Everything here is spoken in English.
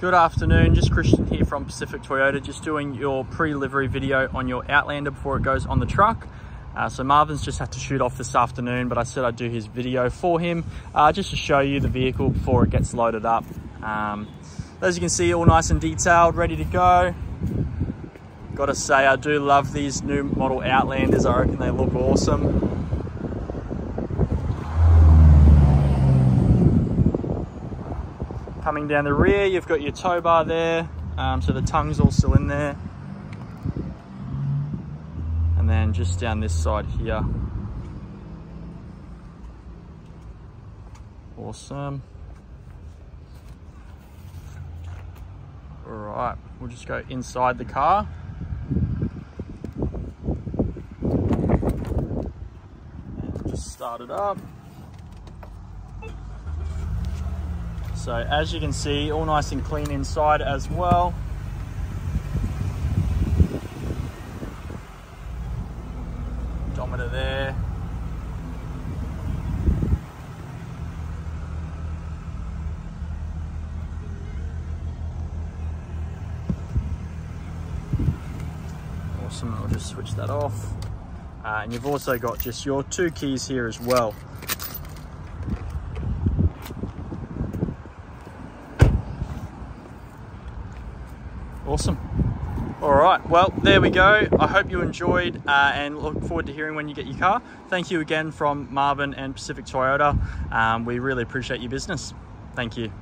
Good afternoon, just Christian here from Pacific Toyota, just doing your pre-livery video on your Outlander before it goes on the truck. Uh, so Marvin's just had to shoot off this afternoon, but I said I'd do his video for him uh, just to show you the vehicle before it gets loaded up. Um, as you can see, all nice and detailed, ready to go. Gotta say, I do love these new model Outlanders. I reckon they look awesome. Coming down the rear, you've got your tow bar there. Um, so the tongue's all still in there. And then just down this side here. Awesome. All right, we'll just go inside the car. And just start it up. So as you can see, all nice and clean inside as well. Odometer there. Awesome, I'll just switch that off. Uh, and you've also got just your two keys here as well. Awesome. All right, well, there we go. I hope you enjoyed uh, and look forward to hearing when you get your car. Thank you again from Marvin and Pacific Toyota. Um, we really appreciate your business. Thank you.